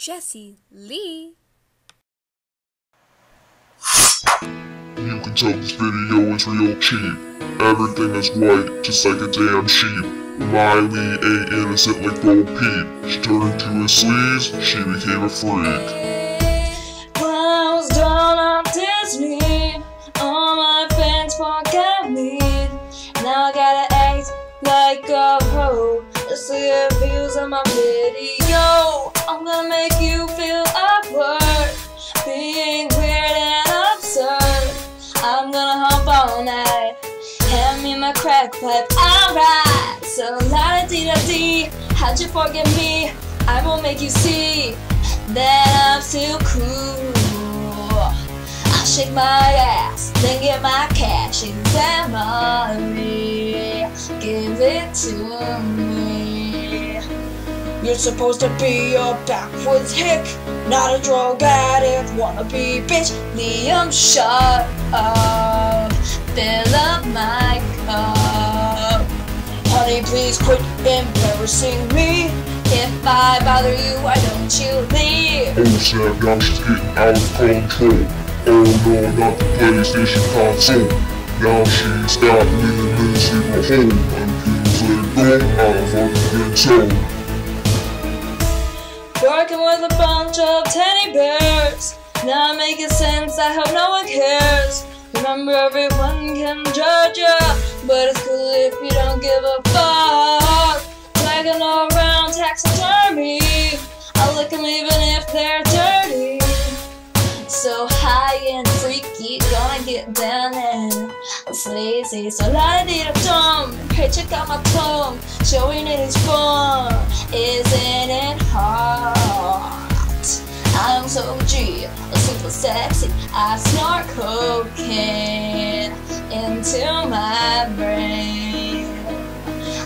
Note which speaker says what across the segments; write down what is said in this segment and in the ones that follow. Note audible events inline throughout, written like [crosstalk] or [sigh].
Speaker 1: Jessy Lee.
Speaker 2: You can tell this video is real cheap. Everything is white, just like a damn sheep. Miley ain't innocent like Bo Peep. She turned into his sleeves, she became a freak.
Speaker 3: When I was down on Disney, all my fans forgot me. Now I gotta act like a pro just to get views on my video. I'm gonna make you feel awkward, being weird and absurd. I'm gonna hump all night, hand me my crack pipe, alright. So la di da di, how'd you forget me? I will make you see that I'm still cool. I'll shake my ass, then get my cash then money. Give it to me. You're supposed to be a backwards hick, not a drug addict, wanna be bitch. Liam, shut up, fill up my cup. Honey, please quit embarrassing me. If I bother you, why don't you leave?
Speaker 2: Oh snap, now she's getting out of control. Oh no, not the PlayStation console. Now she's got me missing a hole. And things let go out of her control.
Speaker 3: Working with a bunch of teddy bears. Now making sense, I hope no one cares. Remember, everyone can judge ya, but it's cool if you don't give a fuck. Dragging around taxidermy, I'll lick 'em even if they're dirty. So high and freaky, gonna get down and sleazy. So la di da dum, hey check out my tongue, showing it is fun, isn't it hot? I'm so G, super sexy. I snort cocaine into my brain.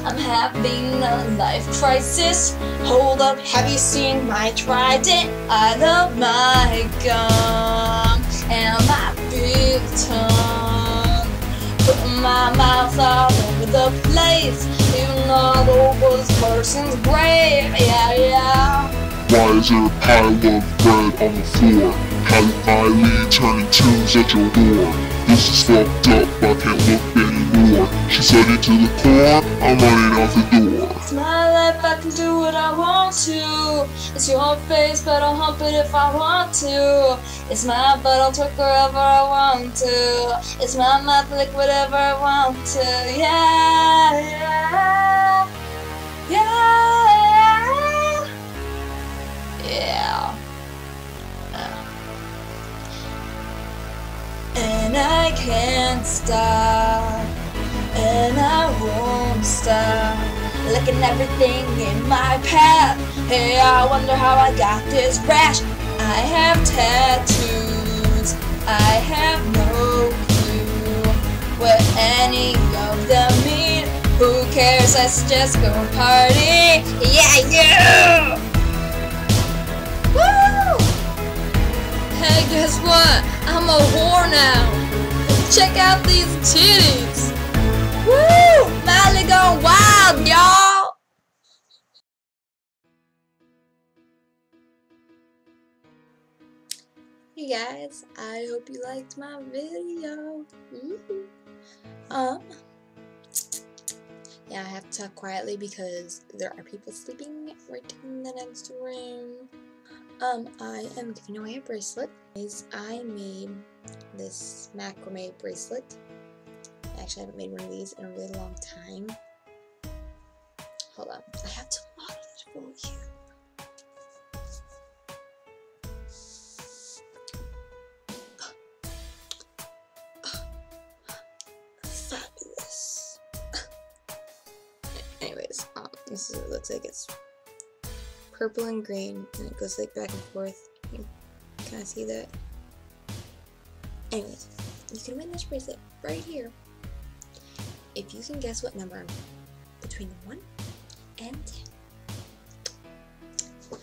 Speaker 3: I'm having a life crisis. Hold up, have you seen my Trident? I love my gum my all over the place, even over this person's grave. Yeah, yeah.
Speaker 2: Why is there a pile of bread on the floor? How did Miley turn into such a whore? This is fucked up, I can't look anymore. She said it to the core, I'm running out the door.
Speaker 3: I can do what I want to. It's your face, but I'll hump it if I want to. It's my butt, I'll twerk wherever I want to. It's my mouth, lick whatever I want to. Yeah, yeah, yeah, yeah. And I can't stop, and I won't stop. Looking everything in my path. Hey, I wonder how I got this rash. I have tattoos. I have no clue what any of them mean. Who cares? Let's just go party. Yeah, yeah. Woo! Hey, guess what? I'm a whore now. Check out these titties. Woo! Miley gone wild, y'all. Hey guys, I hope you liked my video. Woo. Um, yeah, I have to talk quietly because there are people sleeping right in the next room. Um, I am giving away a bracelet. Is I made this macrame bracelet. I actually haven't made one of these in a really long time. Hold on, I have to model it for you. This is what it looks like. It's purple and green, and it goes like back and forth. You kind of see that. Anyways, you can win this bracelet right here if you can guess what number I'm between 1 and 10.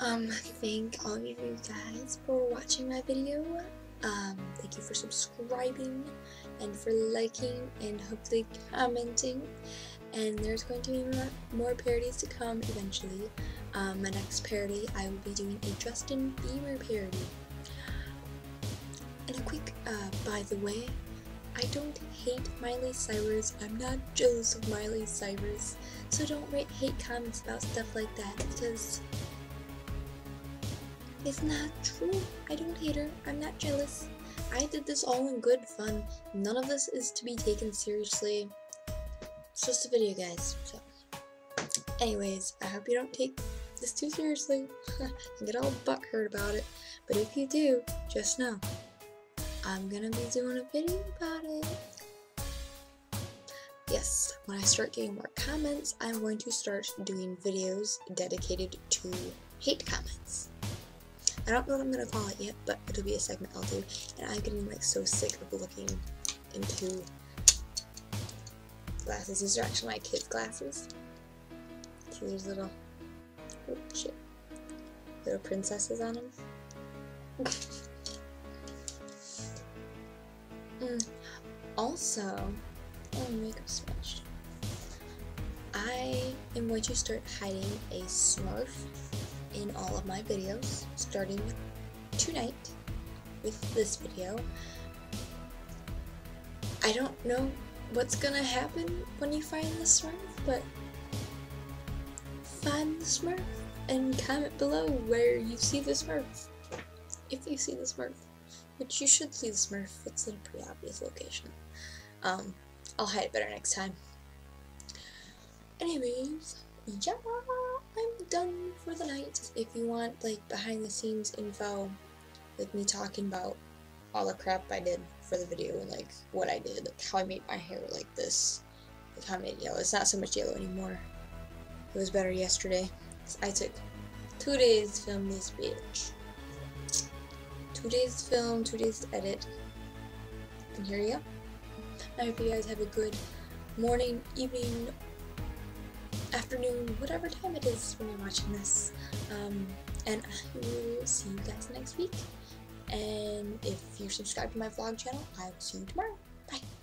Speaker 3: Um, thank all of you guys for watching my video. Um, thank you for subscribing and for liking and hopefully commenting. And there's going to be more, parodies to come eventually.
Speaker 1: Um, my next parody, I will be doing a Justin Bieber parody. And a quick, uh, by the way, I don't hate Miley Cyrus. I'm not jealous of Miley Cyrus. So don't write hate comments about stuff like that because it's not true. I don't hate her. I'm not jealous. I did this all in good fun. None of this is to be taken seriously. It's just a video, guys. So, anyways, I hope you don't take this too seriously [laughs] and get all butthurt about it. But if you do, just know I'm gonna be doing a video about it. Yes, when I start getting more comments, I'm going to start doing videos dedicated to hate comments. I don't know what I'm gonna call it yet, but it'll be a segment I'll do. And I'm getting like so sick of looking into glasses. These are actually my kids' glasses. See, there's little, oh shit, little princesses on them. [laughs] mm. Also, oh, makeup smudged. I am going to start hiding a Smurf in all of my videos, starting tonight with this video. I don't know what's gonna happen when you find the Smurf, but find the Smurf and comment below where you see the Smurf. If you see the Smurf, which you should see the Smurf, it's in a pretty obvious location. Um, I'll hide it better next time. Anyways, yeah, I'm done for the night. If you want like behind the scenes info, like me talking about all the crap I did for the video and like what I did, like how I made my hair like this, like how I made yellow. It's not so much yellow anymore. It was better yesterday. I took two days to film this bitch. Two days to film, two days to edit. And here you go. I hope you guys have a good morning, evening, afternoon, whatever time it is when you're watching this. Um, and I will see you guys next week. And if you subscribe to my vlog channel, I'll see you tomorrow. Bye.